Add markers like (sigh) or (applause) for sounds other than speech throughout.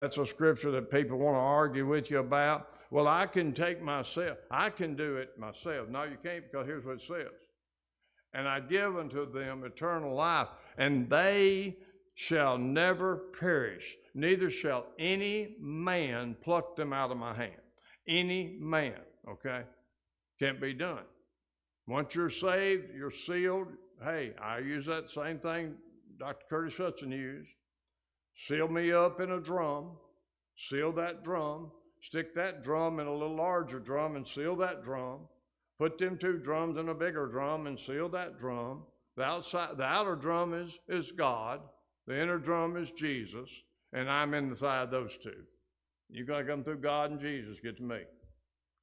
That's a scripture that people want to argue with you about. Well, I can take myself, I can do it myself. No, you can't because here's what it says. And I give unto them eternal life, and they shall never perish, neither shall any man pluck them out of my hand. Any man, okay? Can't be done. Once you're saved, you're sealed. Hey, I use that same thing Dr. Curtis Hutson used. Seal me up in a drum, seal that drum, stick that drum in a little larger drum and seal that drum. Put them two drums in a bigger drum and seal that drum. The outside, the outer drum is, is God. The inner drum is Jesus, and I'm inside those two. You gotta come through God and Jesus, get to me.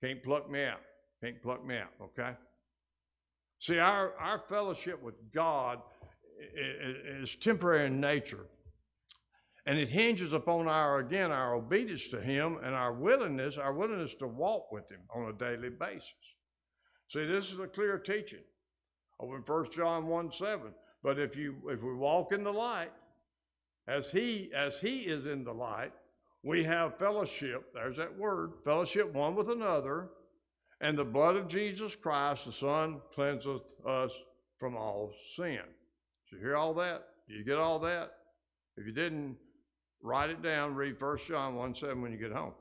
Can't pluck me out. Can't pluck me out, okay? See, our, our fellowship with God is temporary in nature. And it hinges upon our, again, our obedience to Him and our willingness, our willingness to walk with Him on a daily basis. See, this is a clear teaching over in 1 John 1 7. But if you if we walk in the light, as he as he is in the light, we have fellowship, there's that word, fellowship one with another, and the blood of Jesus Christ, the Son, cleanseth us from all sin. Did you hear all that? Did you get all that? If you didn't, write it down, read 1 John 1 7 when you get home.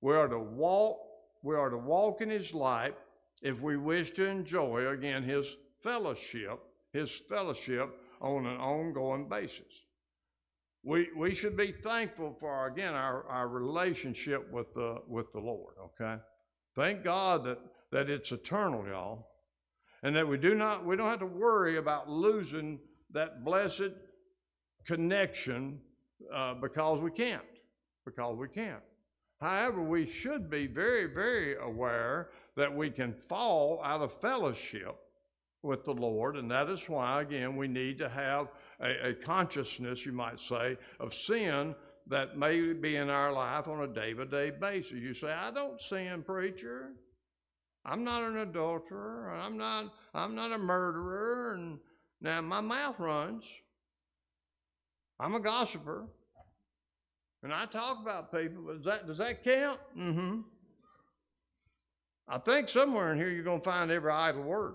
We are to walk, we are to walk in his light if we wish to enjoy again his fellowship, his fellowship on an ongoing basis. We, we should be thankful for again our, our relationship with the with the Lord, okay? Thank God that, that it's eternal, y'all. And that we do not we don't have to worry about losing that blessed connection uh, because we can't. Because we can't. However, we should be very, very aware that we can fall out of fellowship with the Lord, and that is why, again, we need to have a, a consciousness, you might say, of sin that may be in our life on a day by day basis. You say, I don't sin, preacher. I'm not an adulterer. I'm not, I'm not a murderer. And now my mouth runs. I'm a gossiper. And I talk about people, but does that, does that count? Mm-hmm. I think somewhere in here you're going to find every idle word.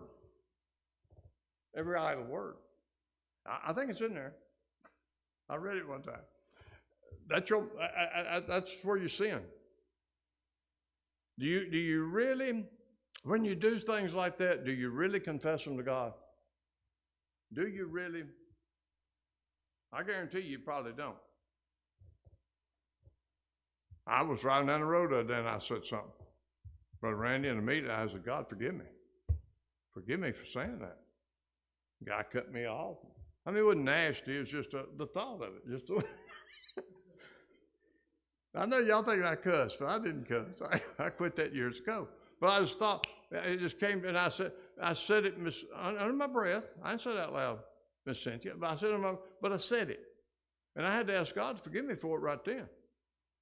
Every idle word. I, I think it's in there. I read it one time. That's your. I, I, that's where you sin. Do you do you really, when you do things like that, do you really confess them to God? Do you really? I guarantee you probably don't. I was riding down the road other day and I said something. Brother Randy in the meeting, I said, God, forgive me. Forgive me for saying that. guy cut me off. I mean, it wasn't nasty. It was just a, the thought of it. Just (laughs) I know y'all think I cuss, but I didn't cuss. I, I quit that years ago. But I just thought, it just came, and I said, I said it under my breath. I didn't say out loud, Miss Cynthia, but I said it, but I said it. And I had to ask God to forgive me for it right then.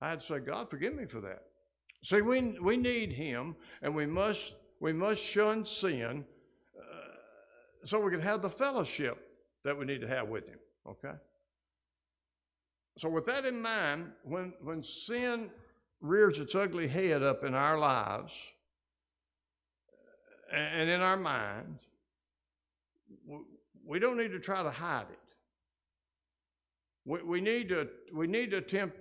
I had to say, God, forgive me for that. See, we, we need Him, and we must, we must shun sin uh, so we can have the fellowship that we need to have with Him, okay? So, with that in mind, when, when sin rears its ugly head up in our lives and in our minds, we don't need to try to hide it. We, we, need to, we need to attempt,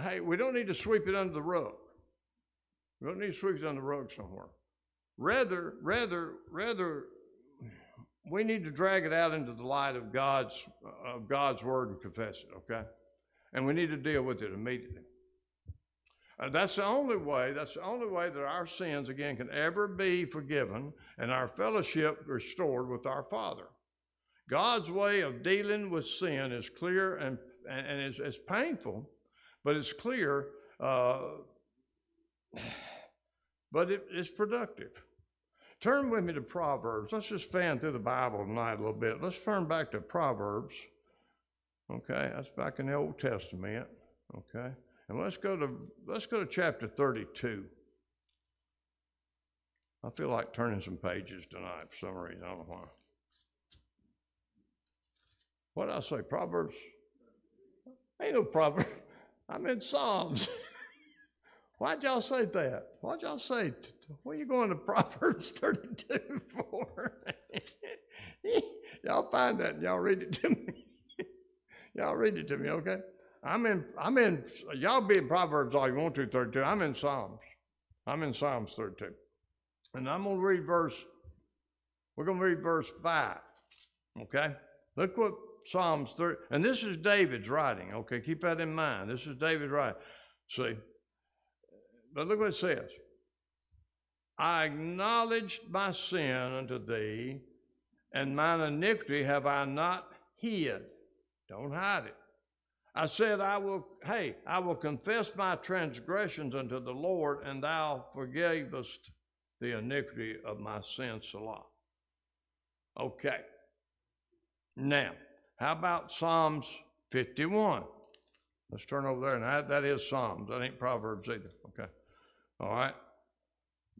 hey, we don't need to sweep it under the rug. We don't need to sweep it under the rug somewhere. Rather, rather, rather, we need to drag it out into the light of God's, of God's word and confess it, okay? And we need to deal with it immediately. Uh, that's the only way, that's the only way that our sins, again, can ever be forgiven and our fellowship restored with our Father. God's way of dealing with sin is clear and, and, it's, it's, painful, but it's clear, uh, (sighs) but it, it's productive. Turn with me to Proverbs. Let's just fan through the Bible tonight a little bit. Let's turn back to Proverbs. Okay, that's back in the Old Testament. Okay, and let's go to let's go to chapter 32. I feel like turning some pages tonight for some reason. I don't know why. What did I say? Proverbs? Ain't no proverb. (laughs) I'm in Psalms. (laughs) Why'd y'all say that? Why'd y'all say, what are you going to (laughs) Proverbs 32 for? y'all find that and y'all read it to me. y'all read it to me, okay? I'm in, I'm in, y'all be in Proverbs all you want to, 32. I'm in Psalms. I'm in Psalms 32. And I'm going to read verse, we're going to read verse 5, okay? Look what Psalms 30, and this is David's writing, okay? Keep that in mind. This is David's writing. See, but look what it says. I acknowledged my sin unto thee, and mine iniquity have I not hid. Don't hide it. I said, I will, hey, I will confess my transgressions unto the Lord, and thou forgavest the iniquity of my sin, Selah. Okay. Now, how about Psalms 51? Let's turn over there. And that, that is Psalms. That ain't Proverbs either. Okay. All right.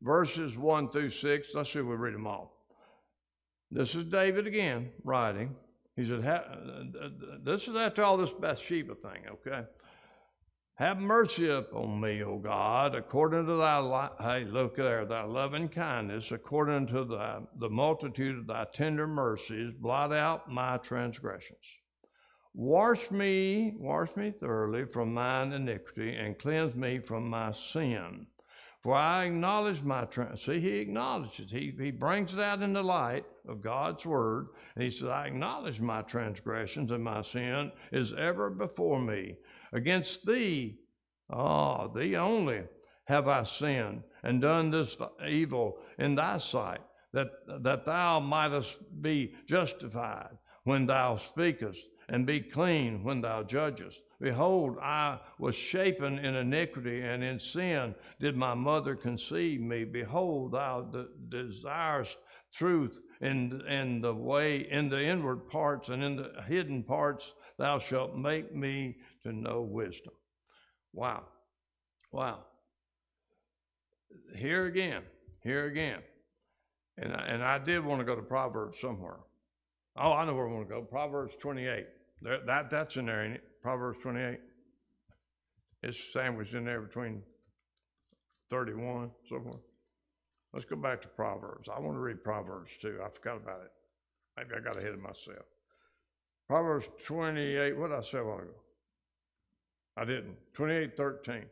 Verses 1 through 6. Let's see if we read them all. This is David again writing. He said, uh, uh, This is after all this Bathsheba thing, okay? Have mercy upon me, O God, according to thy, hey, look there, thy loving kindness, according to thy, the multitude of thy tender mercies, blot out my transgressions. Wash me, wash me thoroughly from mine iniquity, and cleanse me from my sin. For I acknowledge my trans. See, he acknowledges. He, he brings it out in the light of God's word. And he says, I acknowledge my transgressions and my sin is ever before me. Against thee, ah, thee only have I sinned and done this evil in thy sight, that, that thou mightest be justified when thou speakest and be clean when thou judgest. Behold, I was shapen in iniquity, and in sin did my mother conceive me. Behold, thou de- desirest truth in, in the way, in the inward parts, and in the hidden parts thou shalt make me to know wisdom. Wow. Wow. Here again, here again. And I, and I did want to go to Proverbs somewhere. Oh, I know where I want to go. Proverbs 28. There, that, that's in there, it? Proverbs 28. It's sandwiched in there between 31, so forth. Let's go back to Proverbs. I want to read Proverbs too. I forgot about it. Maybe I got ahead of myself. Proverbs 28, what did I say a while ago? I didn't. 28, 13.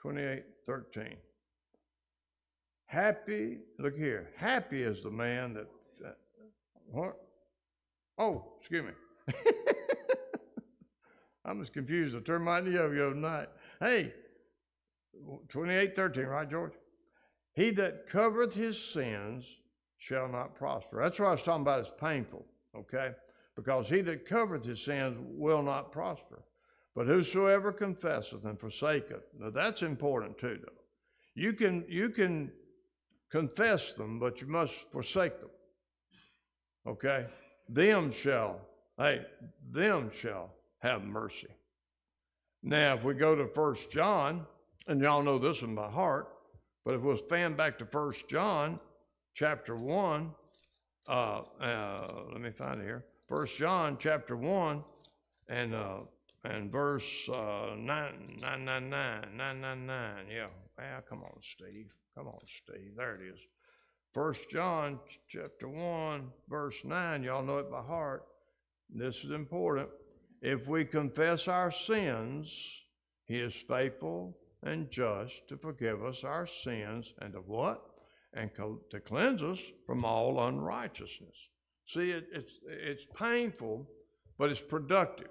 28, 13. Happy, look here, happy is the man that, uh, what? Oh, excuse me. (laughs) I'm as confused. I turned my yo-yo tonight. Hey, 28, 13, right, George? He that covereth his sins shall not prosper. That's what I was talking about. It's painful, okay? Because he that covereth his sins will not prosper. But whosoever confesseth and forsaketh, now that's important too, though. You can you can confess them, but you must forsake them. Okay? Them shall, hey, them shall have mercy. Now, if we go to First John, and y'all know this in my heart, but if we'll fan back to First John chapter 1, uh, uh, let me find it here. First John chapter 1 and uh, and verse uh, 9, 999, 999. Yeah. Well, come on, Steve. Come on, Steve. There it is. First John chapter 1, verse 9. Y'all know it by heart. This is important. If we confess our sins, he is faithful and just to forgive us our sins and to what? And to cleanse us from all unrighteousness. See, it, it's, it's painful, but it's productive.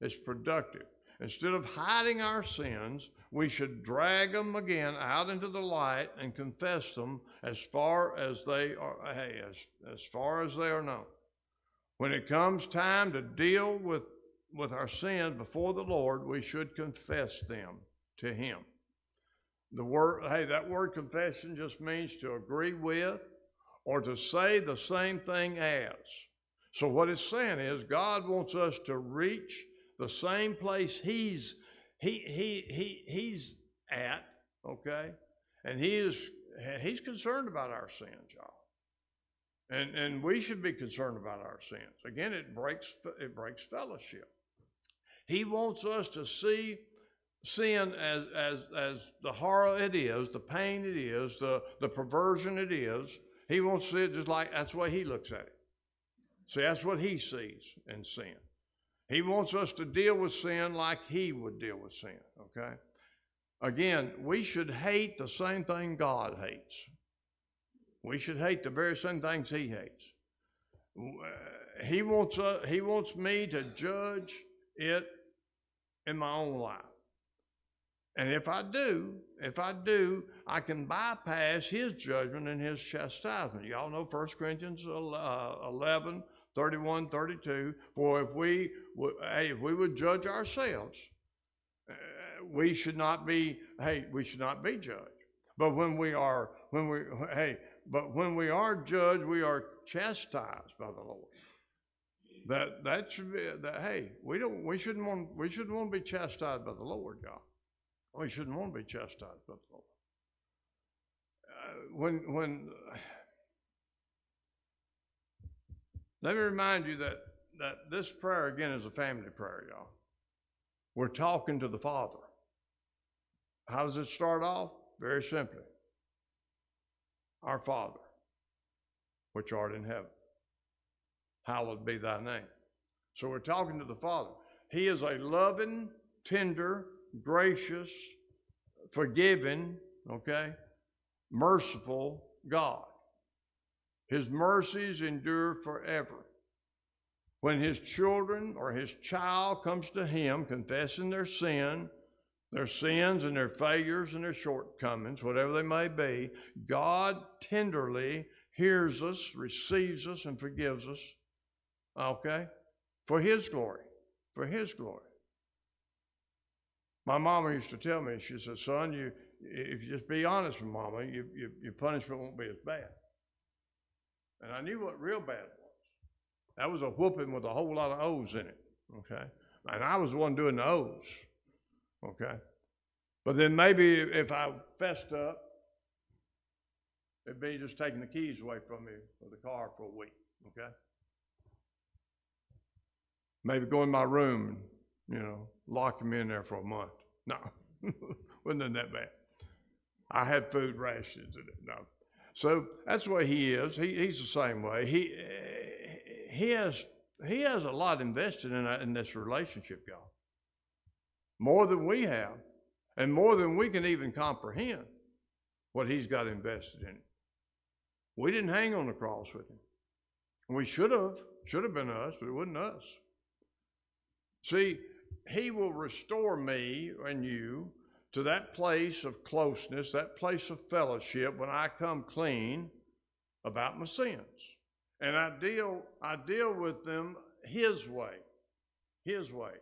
It's productive. Instead of hiding our sins, we should drag them again out into the light and confess them as far as they are, hey, as, as far as they are known. When it comes time to deal with with our sins before the Lord, we should confess them to Him. The word, hey, that word confession just means to agree with or to say the same thing as. So, what it's saying is, God wants us to reach the same place He's he, he, he, he's at, okay? And he is he's concerned about our sins, y'all. And, and we should be concerned about our sins. Again, it breaks, it breaks fellowship. He wants us to see sin as, as, as the horror it is, the pain it is, the, the perversion it is. He wants to see it just like that's the way he looks at it. See, that's what he sees in sin. He wants us to deal with sin like he would deal with sin, okay? Again, we should hate the same thing God hates. We should hate the very same things he hates. He wants, uh, he wants me to judge it in my own life. And if I do, if I do, I can bypass his judgment and his chastisement. Y'all know 1 Corinthians uh, 11, 31, 32. For if we, hey, if we would judge ourselves, uh, we should not be, hey, we should not be judged. But when we are, when we, hey, but when we are judged, we are chastised by the Lord. That that should be that. Hey, we don't. We shouldn't want. We shouldn't want to be chastised by the Lord, We shouldn't want to be chastised Lord. Uh, when when let me remind you that that this prayer again is a family prayer, y'all. We're talking to the Father. How does it start off? Very simply. Our Father, which art in heaven, hallowed be thy name. So we're talking to the Father. He is a loving, tender, gracious, forgiving, okay, merciful God. His mercies endure forever. When his children or his child comes to him confessing their sin, their sins and their failures and their shortcomings, whatever they may be, God tenderly hears us, receives us, and forgives us. Okay? For His glory. For His glory. My mama used to tell me, she said, son, you, if you just be honest with mama, you, you, your punishment won't be as bad. And I knew what real bad was. That was a whooping with a whole lot of O's in it. Okay? And I was the one doing the O's. Okay? But then maybe if I fessed up, it'd be just taking the keys away from me for the car for a week. Okay? Maybe go in my room you know, lock him in there for a month. (laughs) No, wasn't that bad. I had food rations in it. No. So that's the way he is. He, he's the same way. He, he, has, he has a lot invested in, in this relationship, y'all. More than we have and more than we can even comprehend what he's got invested in. We didn't hang on the cross with him. We should have, should have been us, but it wasn't us. See, he will restore me and you to that place of closeness, that place of fellowship when I come clean about my sins. And I deal, I deal with them his way. His way.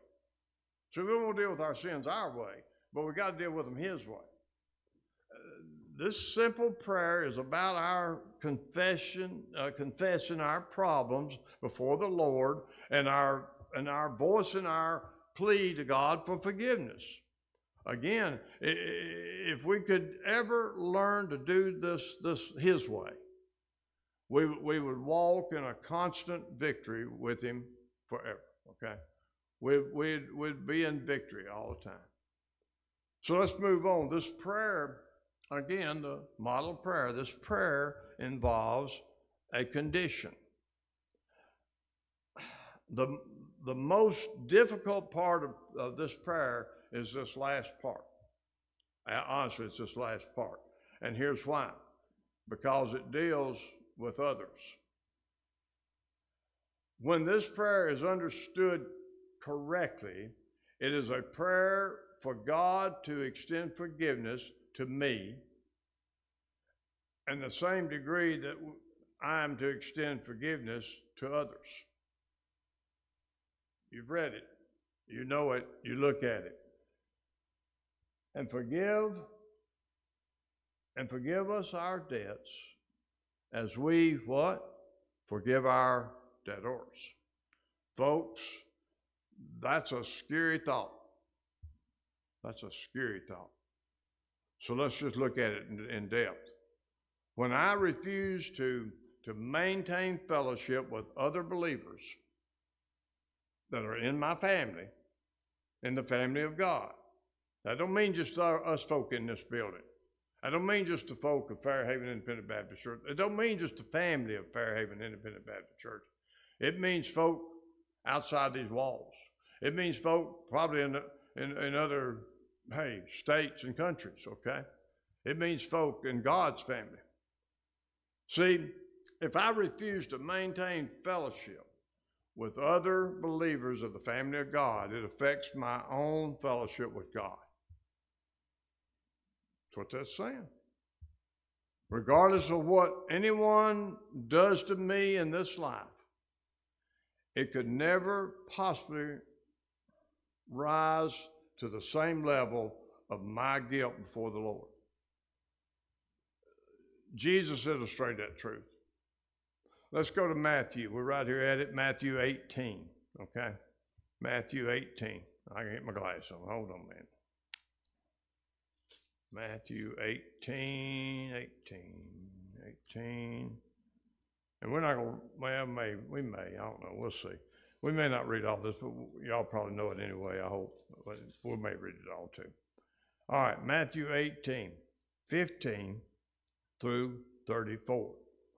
So we won't deal with our sins our way but we got to deal with them His way. this simple prayer is about our confession, uh, confessing our problems before the Lord, and our and our voice and our plea to God for forgiveness. Again, if we could ever learn to do this this His way, we we would walk in a constant victory with Him forever. Okay, we we'd, we'd be in victory all the time. So let's move on. This prayer, again, the model prayer, this prayer involves a condition. The, the most difficult part of, of this prayer is this last part. Honestly, it's this last part. And here's why because it deals with others. When this prayer is understood correctly, it is a prayer for God to extend forgiveness to me in the same degree that I am to extend forgiveness to others. You've read it, you know it, you look at it. And forgive and forgive us our debts as we what? Forgive our debtors. Folks, that's a scary thought. That's a scary thought. So let's just look at it in, in depth. When I refuse to, to maintain fellowship with other believers that are in my family, in the family of God. That don't mean just our, us folk in this building. I don't mean just the folk of Fairhaven Independent Baptist Church. It don't mean just the family of Fairhaven Independent Baptist Church. It means folk outside these walls. It means folk probably in, the, in, in other, hey, states and countries, okay? It means folk in God's family. See, if I refuse to maintain fellowship with other believers of the family of God, it affects my own fellowship with God. That's what that's saying. Regardless of what anyone does to me in this life, it could never possibly rise to the same level of my guilt before the Lord. Jesus illustrated that truth. Let's go to Matthew. We're right here at it, Matthew 18. Okay? Matthew 18. I can get my glasses on. Hold on, man. Matthew 18, 18, 18. And we're not going to, well, may, we may, I don't know, we'll see. We may not read all this, but y'all probably know it anyway, I hope. But we may read it all too. All right, Matthew 18, 15 through 34,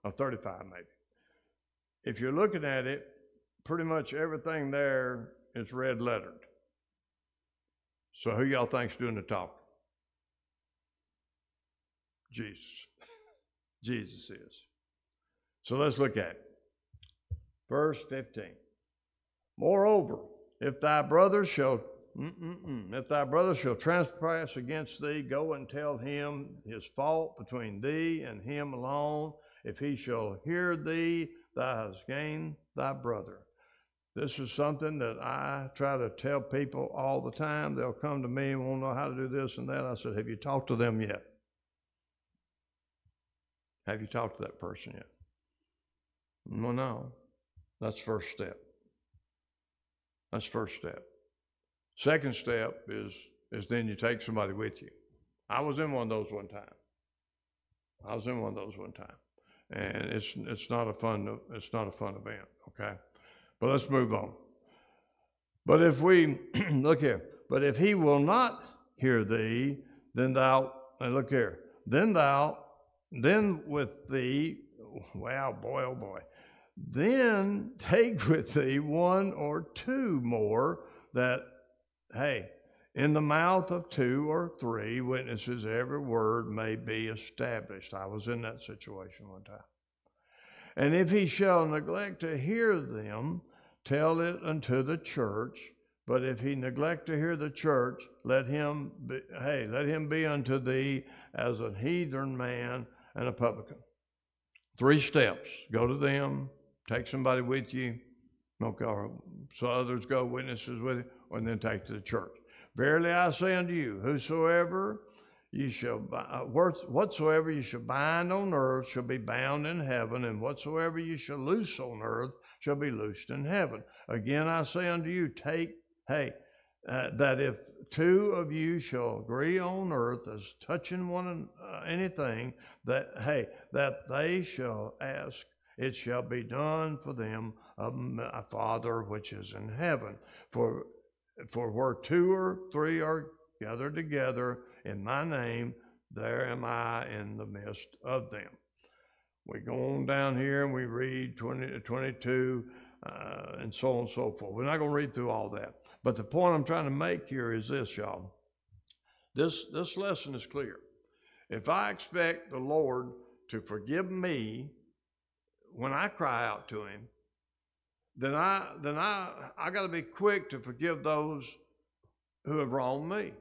or 35 maybe. If you're looking at it, pretty much everything there is red lettered. So who y'all think's doing the talking? Jesus. (laughs) Jesus is. So let's look at it. Verse 15. Moreover, if thy brother shall Mm-mm-mm. If thy brother shall trespass against thee, go and tell him his fault between thee and him alone. If he shall hear thee, thou hast gained thy brother. This is something that I try to tell people all the time. They'll come to me and won't know how to do this and that. I said, Have you talked to them yet? Have you talked to that person yet? Well, no. That's first step. That's first step. Second step is is then you take somebody with you. I was in one of those one time. I was in one of those one time, and it's it's not a fun it's not a fun event. Okay, but let's move on. But if we (clears throat) look here, but if he will not hear thee, then thou and look here, then thou then with thee, wow, boy, oh boy, then take with thee one or two more that hey, in the mouth of two or three witnesses, every word may be established. I was in that situation one time. And if he shall neglect to hear them, tell it unto the church. But if he neglect to hear the church, let him be, hey, let him be unto thee as a heathen man and a publican. Three steps. Go to them, take somebody with you, okay, so others go, witnesses with you, and then take to the church. Verily I say unto you, whosoever you shall uh, whatsoever you shall bind on earth shall be bound in heaven, and whatsoever you shall loose on earth shall be loosed in heaven. Again I say unto you, take, hey, uh, that if two of you shall agree on earth as touching one uh, anything, that hey, that they shall ask, it shall be done for them of my Father which is in heaven. For for where two or three are gathered together in my name, there am I in the midst of them. We go on down here and we read 20 to 22 uh, and so on and so forth. We're not going to read through all that. But the point I'm trying to make here is this, y'all. This, this lesson is clear. If I expect the Lord to forgive me when I cry out to Him, then I then I I got to be quick to forgive those who have wronged me.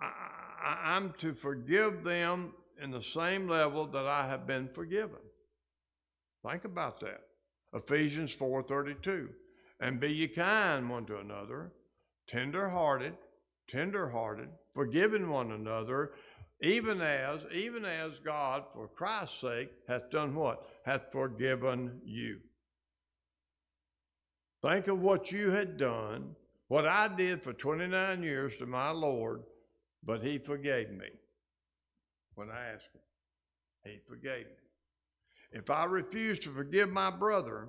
I, am to forgive them in the same level that I have been forgiven. Think about that. Ephesians 4:32. And be ye kind one to another, tender-hearted, tender-hearted, forgiving one another, even as, even as God, for Christ's sake, hath done what? Hath forgiven you. Think of what you had done, what I did for 29 years to my Lord, but He forgave me when I asked Him. He forgave me. If I refuse to forgive my brother,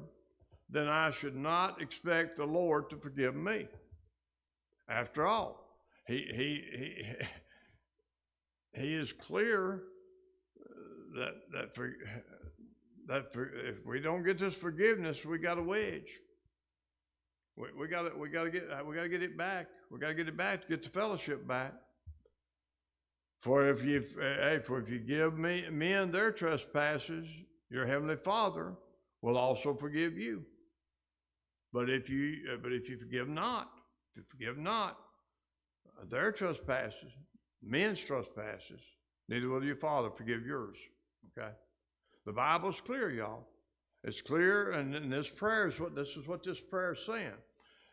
then I should not expect the Lord to forgive me. After all, he, he, he, (laughs) he is clear that, that, for, that if we don't get this forgiveness, we got a wedge. We, we got we got to get we got to get it back. We got to get it back to get the fellowship back. For if you hey, for if you give me men their trespasses, your heavenly Father will also forgive you. But if you uh, but if you forgive not, if you forgive not uh, their trespasses, men's trespasses, neither will your Father forgive yours. Okay, the Bible's clear, y'all. It's clear, and, and this prayer is what this is what this prayer is saying.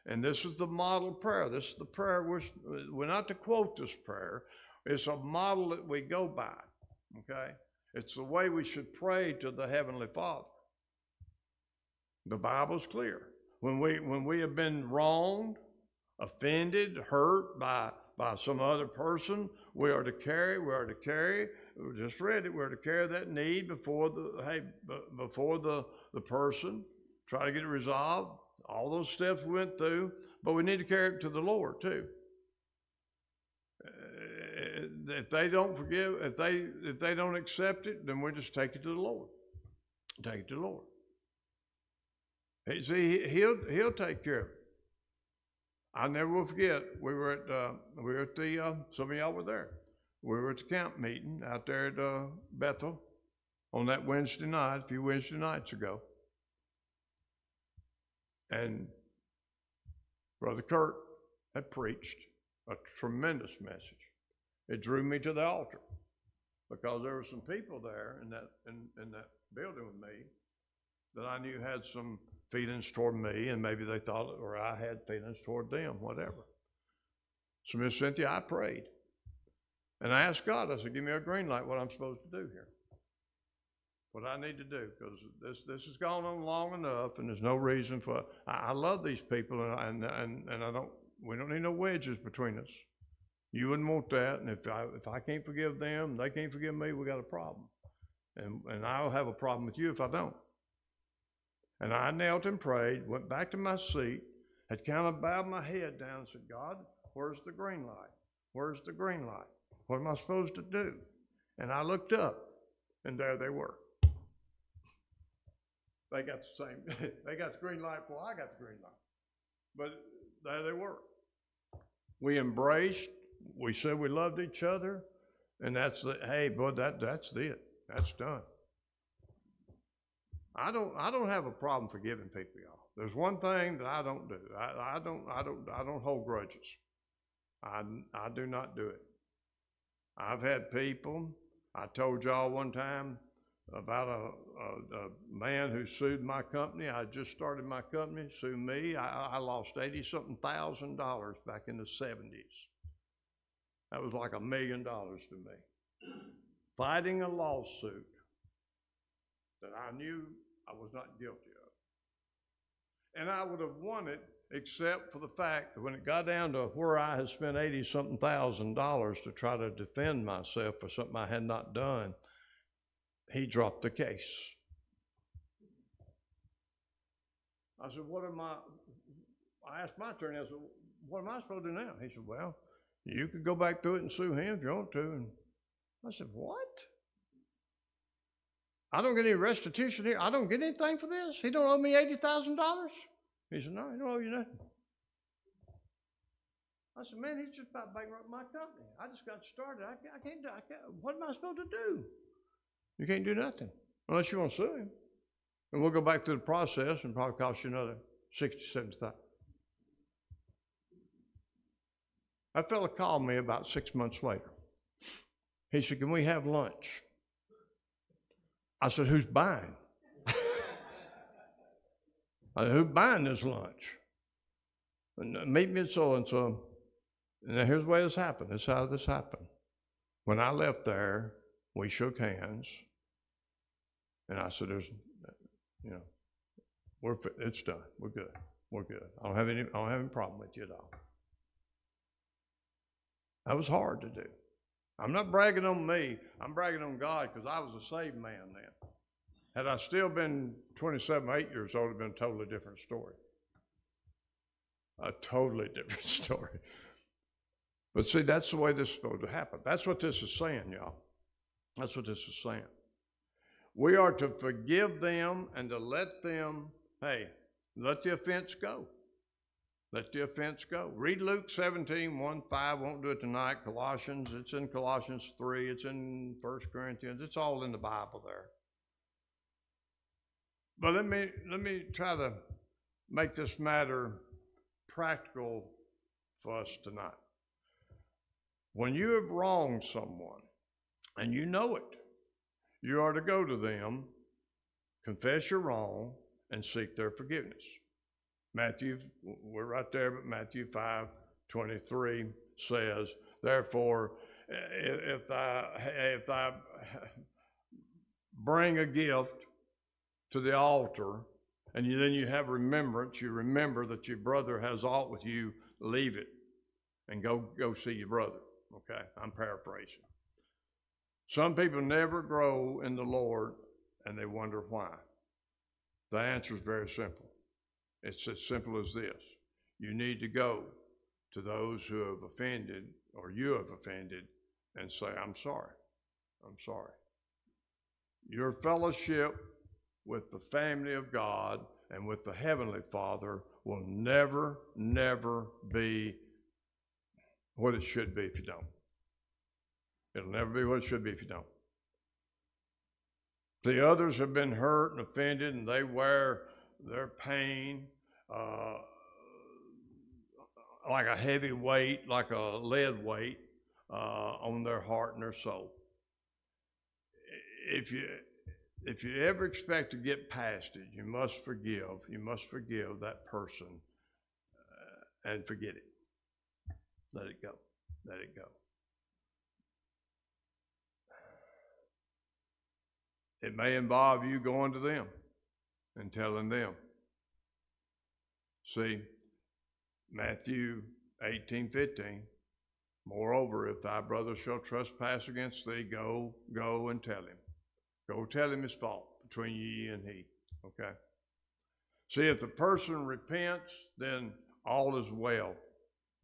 And this is the model prayer. This is the prayer we're, we're not to quote this prayer. It's a model that we go by. Okay? It's the way we should pray to the Heavenly Father. The Bible's clear. When we when we have been wronged, offended, hurt by by some other person, we are to carry, we are to carry, we just read it, we're to carry that need before the hey before the, the person, try to get it resolved. All those steps we went through, but we need to carry it to the Lord too. Uh, if they don't forgive, if they if they don't accept it, then we just take it to the Lord. Take it to the Lord. See, he'll he'll take care of it. I never will forget. We were at uh, we were at the uh, some of y'all were there. We were at the camp meeting out there at uh, Bethel on that Wednesday night, a few Wednesday nights ago. And Brother Kurt had preached a tremendous message. It drew me to the altar because there were some people there in that in, in that building with me that I knew had some feelings toward me, and maybe they thought, or I had feelings toward them, whatever. So, Miss Cynthia, I prayed. And I asked God, I said, give me a green light, what I'm supposed to do here. What I need to do, because this, this has gone on long enough, and there's no reason for, I, I love these people, and, and, and I don't, we don't need no wedges between us. You wouldn't want that, and if I, if I can't forgive them, they can't forgive me, we got a problem. And, and I'll have a problem with you if I don't. And I knelt and prayed, went back to my seat, had kind of bowed my head down and said, God, where's the green light? Where's the green light? What am I supposed to do? And I looked up, and there they were. They got the same, (laughs) they got the green light before I got the green light. But there they were. We embraced, we said we loved each other, and that's the, hey, boy, that, that's it. That's done. I don't, I don't have a problem forgiving people, y'all. There's one thing that I don't do. I, I don't, I don't, I don't hold grudges. I, I do not do it. I've had people. I told y'all one time about a, a, a man who sued my company. I just started my company, sued me. I, I lost eighty something thousand dollars back in the seventies. That was like a million dollars to me. Fighting a lawsuit that I knew I was not guilty of. And I would have won it except for the fact that when it got down to where I had spent 80 something thousand dollars to try to defend myself for something I had not done, he dropped the case. I said, What am I? I asked my attorney, I said, What am I supposed to do now? He said, Well, you could go back to it and sue him if you want to. And I said, What? I don't get any restitution here. I don't get anything for this. He don't owe me eighty thousand dollars. He said, No, he don't owe you nothing. I said, Man, he's just about bankrupt my company. I just got started. I, I can't do. I can't, what am I supposed to do? You can't do nothing unless you want to sue him, and we'll go back through the process and probably cost you another sixty, seventy thousand. That fellow called me about six months later. He said, Can we have lunch? I said, Who's buying? Who's buying this lunch? Uh, meet me at so and so. And here's the way this happened. This is how this happened. When I left there, we shook hands. And I said, There's, you know, we're, it's done. We're good. We're good. I don't have any, I don't have any problem with you at all. That was hard to do. I'm not bragging on me. I'm bragging on God because I was a saved man then. Had I still been 27, 8 years old, it would have been a totally different story. A totally (laughs) different story. But see, that's the way this is supposed to happen. That's what this is saying, y'all. That's what this is saying. We are to forgive them and to let them, hey, let the offense go. Let the offense go. Read Luke 17, 1, 5. Won't do it tonight. Colossians, it's in Colossians 3. It's in 1 Corinthians. It's all in the Bible there. But let me let me try to make this matter practical for us tonight. When you have wronged someone and you know it, you are to go to them, confess your wrong, and seek their forgiveness. Matthew, we're right there, but Matthew 5 23 says, Therefore, if I, if I bring a gift to the altar, and you, then you have remembrance, you remember that your brother has aught with you, leave it and go, go see your brother. Okay, I'm paraphrasing. Some people never grow in the Lord and they wonder why. The answer is very simple. It's as simple as this you need to go to those who have offended or you have offended and say, I'm sorry. I'm sorry. Your fellowship with the family of God and with the Heavenly Father will never, never be what it should be if you don't. It'll never be what it should be if you don't. The others have been hurt and offended, and they wear their pain uh, like a heavy weight, like a lead weight uh, on their heart and their soul. If you if you ever expect to get past it, you must forgive. You must forgive that person uh, and forget it. Let it go. Let it go. It may involve you going to them and telling them. See, Matthew 18 15. Moreover, if thy brother shall trespass against thee, go, go and tell him. Go tell him his fault between ye and he. Okay? See, if the person repents, then all is well.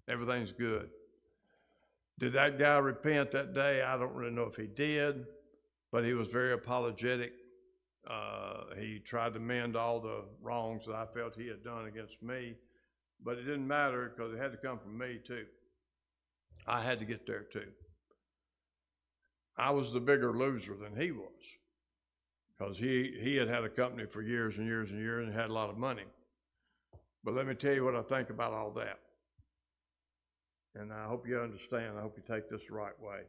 Everything's good. Did that guy repent that day? I don't really know if he did, but he was very apologetic. Uh, he tried to mend all the wrongs that I felt he had done against me, but it didn't matter because it had to come from me too. I had to get there too. I was the bigger loser than he was because he, he had had a company for years and years and years and had a lot of money. But let me tell you what I think about all that. And I hope you understand. I hope you take this the right way.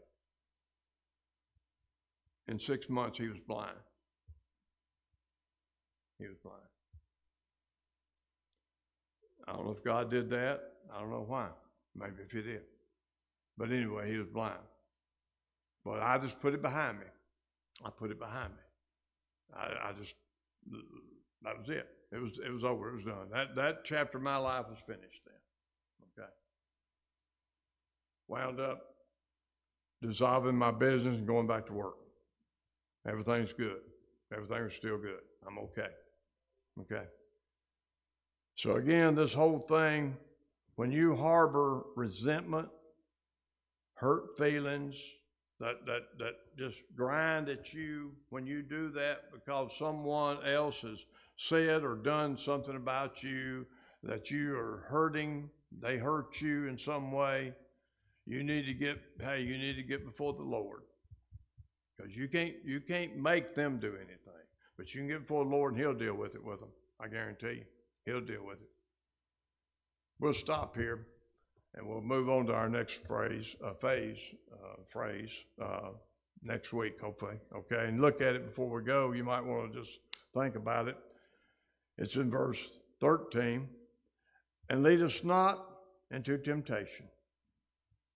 In six months, he was blind. He was blind. I don't know if God did that. I don't know why. Maybe if He did. But anyway, he was blind. But I just put it behind me. I put it behind me. I, I just that was it. It was it was over. It was done. That that chapter of my life was finished then. Okay. Wound up dissolving my business and going back to work. Everything's good. Everything's still good. I'm okay. Okay. So again, this whole thing, when you harbor resentment, hurt feelings, that, that, that just grind at you when you do that because someone else has said or done something about you that you are hurting, they hurt you in some way, you need to get, hey, you need to get before the Lord. Because you can't, you can't make them do anything. But you can get before the Lord and He'll deal with it with them. I guarantee you. He'll deal with it. We'll stop here. And we'll move on to our next phrase, uh, phase, uh, phrase uh, next week, hopefully. Okay, and look at it before we go. You might want to just think about it. It's in verse 13. And lead us not into temptation,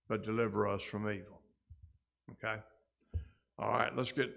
but deliver us from evil. Okay? All right, let's get